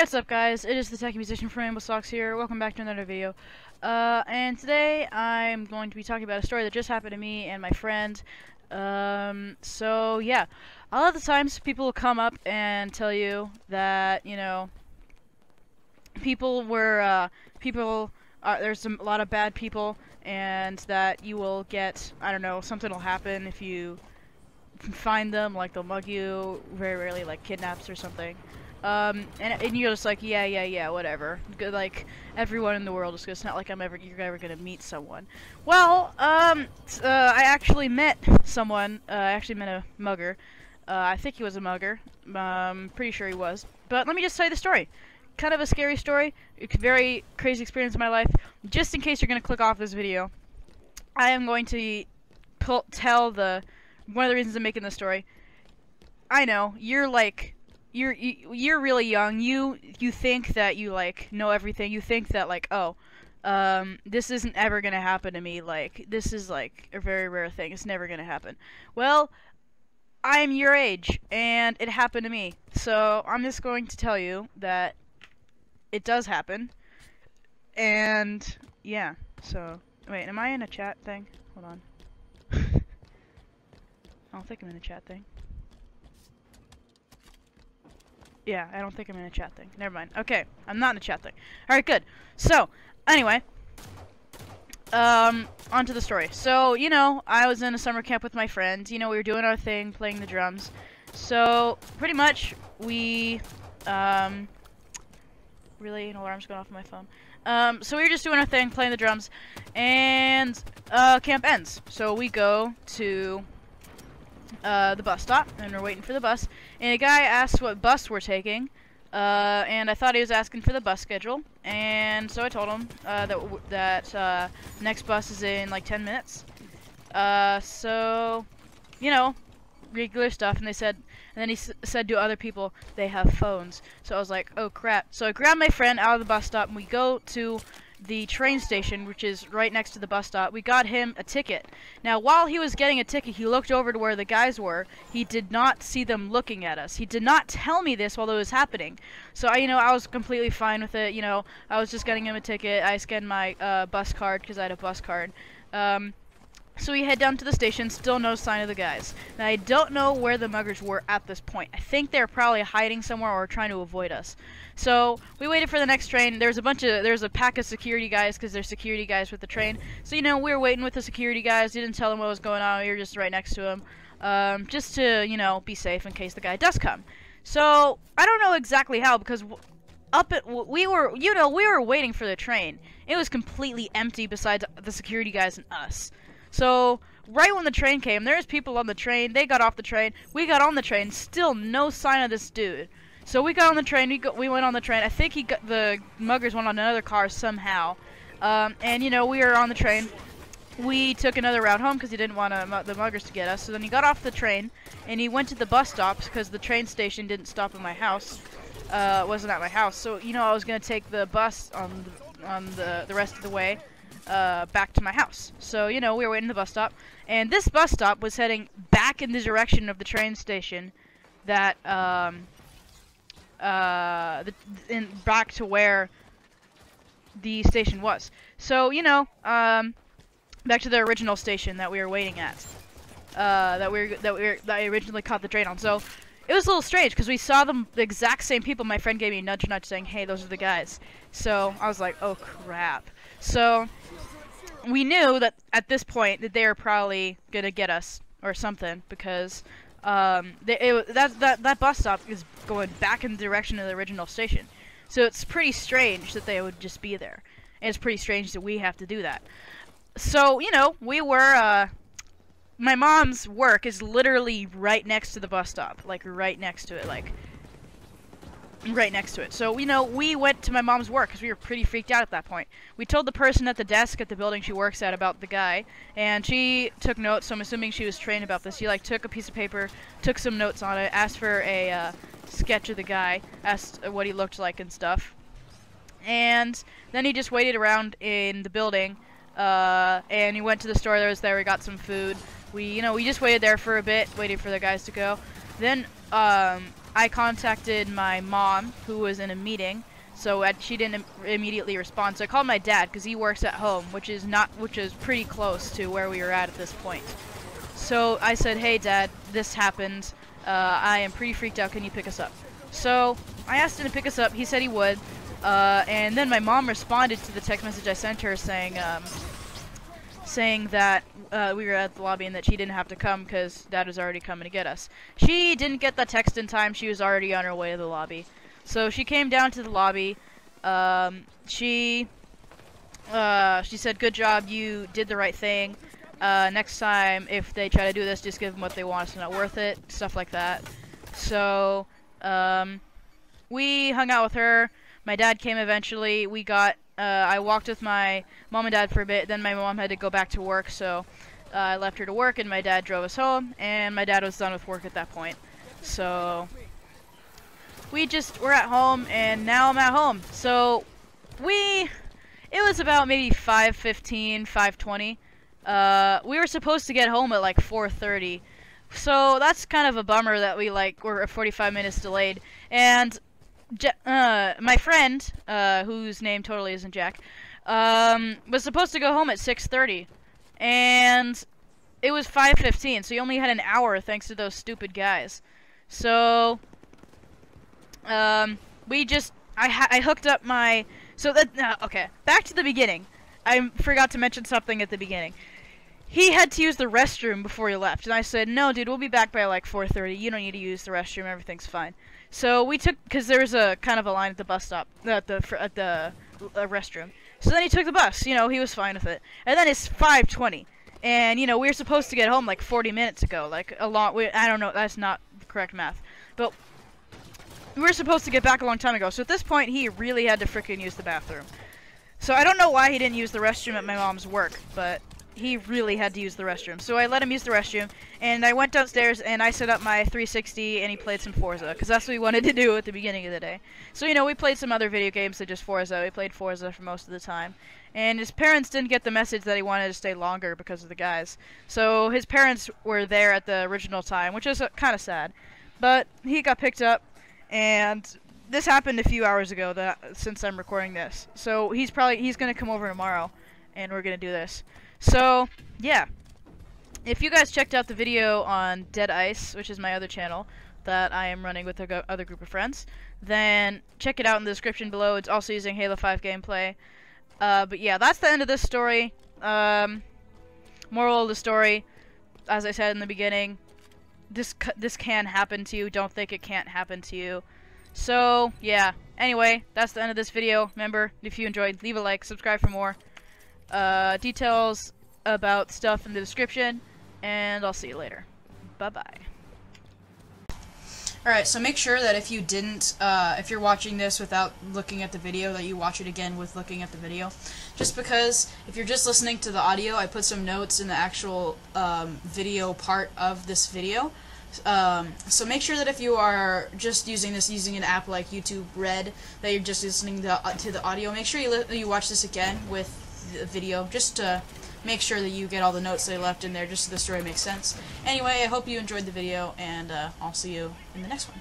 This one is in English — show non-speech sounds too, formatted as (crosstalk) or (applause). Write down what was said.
What's up guys? It is the Techie Musician from Rainbow Socks here. Welcome back to another video. Uh, and today I'm going to be talking about a story that just happened to me and my friend. Um, so yeah, a lot of the times people will come up and tell you that, you know, people were, uh, people, are, there's a lot of bad people and that you will get, I don't know, something will happen if you find them, like they'll mug you, very rarely like kidnaps or something. Um, and, and you're just like, yeah, yeah, yeah, whatever. Good, like, everyone in the world is good. It's not like I'm ever, you're ever gonna meet someone. Well, um, uh, I actually met someone, uh, I actually met a mugger. Uh, I think he was a mugger. Um, pretty sure he was. But let me just tell you the story. Kind of a scary story. Very crazy experience in my life. Just in case you're gonna click off this video, I am going to pull, tell the, one of the reasons I'm making this story. I know, you're like, you're you're really young. You you think that you like know everything. You think that like oh, um, this isn't ever gonna happen to me. Like this is like a very rare thing. It's never gonna happen. Well, I'm your age, and it happened to me. So I'm just going to tell you that it does happen. And yeah. So wait, am I in a chat thing? Hold on. (laughs) I don't think I'm in a chat thing. Yeah, I don't think I'm in a chat thing. Never mind. Okay, I'm not in a chat thing. Alright, good. So, anyway. Um, on to the story. So, you know, I was in a summer camp with my friends. You know, we were doing our thing, playing the drums. So, pretty much, we, um, really, an alarm's going off on my phone. Um, so we were just doing our thing, playing the drums, and, uh, camp ends. So we go to uh, the bus stop, and we're waiting for the bus. And a guy asked what bus we're taking, uh, and I thought he was asking for the bus schedule. And so I told him uh, that that uh, next bus is in like 10 minutes. Uh, so, you know, regular stuff. And they said, and then he said to other people, they have phones. So I was like, oh crap. So I grabbed my friend out of the bus stop, and we go to the train station, which is right next to the bus stop. We got him a ticket. Now, while he was getting a ticket, he looked over to where the guys were. He did not see them looking at us. He did not tell me this while it was happening. So, I, you know, I was completely fine with it. You know, I was just getting him a ticket. I scanned my uh, bus card because I had a bus card. Um, so we head down to the station, still no sign of the guys. Now I don't know where the muggers were at this point. I think they're probably hiding somewhere or trying to avoid us. So we waited for the next train. There's a bunch of there's a pack of security guys because there's security guys with the train. So you know we were waiting with the security guys. Didn't tell them what was going on. We were just right next to them, um, just to you know be safe in case the guy does come. So I don't know exactly how because up at we were you know we were waiting for the train. It was completely empty besides the security guys and us. So, right when the train came, there's people on the train. They got off the train. We got on the train. Still no sign of this dude. So we got on the train. We go, we went on the train. I think he got the muggers went on another car somehow. Um, and you know we were on the train. We took another route home because he didn't want uh, the muggers to get us. So then he got off the train and he went to the bus stops because the train station didn't stop at my house. Uh, wasn't at my house. So you know I was gonna take the bus on the, on the the rest of the way uh, back to my house. So, you know, we were waiting at the bus stop, and this bus stop was heading back in the direction of the train station that, um, uh, the, in, back to where the station was. So, you know, um, back to the original station that we were waiting at. Uh, that we were, that we were, that I originally caught the train on. So, it was a little strange because we saw them, the exact same people. My friend gave me a nudge nudge saying, hey, those are the guys. So, I was like, oh crap. So, we knew that at this point that they were probably gonna get us or something because um, they, it, that that that bus stop is going back in the direction of the original station. So it's pretty strange that they would just be there. And it's pretty strange that we have to do that. So you know, we were. Uh, my mom's work is literally right next to the bus stop, like right next to it, like right next to it. So, you know, we went to my mom's work because we were pretty freaked out at that point. We told the person at the desk at the building she works at about the guy, and she took notes, so I'm assuming she was trained about this. She, like, took a piece of paper, took some notes on it, asked for a uh, sketch of the guy, asked what he looked like and stuff. And then he just waited around in the building, uh, and he went to the store that was there, we got some food. We, you know, we just waited there for a bit, waiting for the guys to go. Then, um, I contacted my mom, who was in a meeting, so she didn't Im immediately respond. So I called my dad because he works at home, which is not, which is pretty close to where we were at at this point. So I said, "Hey, Dad, this happened. Uh, I am pretty freaked out. Can you pick us up?" So I asked him to pick us up. He said he would. Uh, and then my mom responded to the text message I sent her saying, um, saying that uh, we were at the lobby and that she didn't have to come because Dad was already coming to get us. She didn't get the text in time. She was already on her way to the lobby. So she came down to the lobby. Um, she uh, she said, "Good job. You did the right thing. Uh, next time, if they try to do this, just give them what they want. It's not worth it. Stuff like that." So um, we hung out with her. My dad came eventually. We got uh, I walked with my mom and dad for a bit. Then my mom had to go back to work, so uh, I left her to work, and my dad drove us home. And my dad was done with work at that point, so we just were at home, and now I'm at home. So we, it was about maybe 5:15, 5:20. Uh, we were supposed to get home at like 4:30. So that's kind of a bummer that we like were 45 minutes delayed. And Uh, my friend, uh, whose name totally isn't Jack, um, was supposed to go home at 6:30, and it was 5:15, so he only had an hour thanks to those stupid guys. So, um, we just I I hooked up my so that uh, okay back to the beginning. I forgot to mention something at the beginning. He had to use the restroom before he left, and I said, "No, dude, we'll be back by like 4:30. You don't need to use the restroom. Everything's fine." So we took because there was a kind of a line at the bus stop at the at the uh, restroom. So then he took the bus. You know, he was fine with it. And then it's 5:20, and you know we were supposed to get home like 40 minutes ago. Like a long. We, I don't know. That's not correct math, but we were supposed to get back a long time ago. So at this point, he really had to freaking use the bathroom. So I don't know why he didn't use the restroom at my mom's work, but he really had to use the restroom. So I let him use the restroom, and I went downstairs and I set up my 360 and he played some Forza, because that's what we wanted to do at the beginning of the day. So, you know, we played some other video games than just Forza. We played Forza for most of the time. And his parents didn't get the message that he wanted to stay longer because of the guys. So his parents were there at the original time, which is uh, kind of sad. But he got picked up, and this happened a few hours ago that since I'm recording this. So he's probably he's gonna come over tomorrow, and we're gonna do this. So, yeah. If you guys checked out the video on Dead Ice, which is my other channel that I am running with a other group of friends, then check it out in the description below. It's also using Halo 5 gameplay. Uh, but yeah, that's the end of this story. Um, moral of the story, as I said in the beginning, this this can happen to you. Don't think it can't happen to you. So, yeah. Anyway, that's the end of this video. Remember, if you enjoyed, leave a like, subscribe for more uh, details about stuff in the description, and I'll see you later. Bye-bye. Alright, so make sure that if you didn't, uh, if you're watching this without looking at the video, that you watch it again with looking at the video. Just because, if you're just listening to the audio, I put some notes in the actual um, video part of this video. Um, so make sure that if you are just using this using an app like YouTube Red, that you're just listening to, uh, to the audio, make sure you, you watch this again with video just to make sure that you get all the notes they left in there just so the story makes sense. Anyway, I hope you enjoyed the video, and uh, I'll see you in the next one.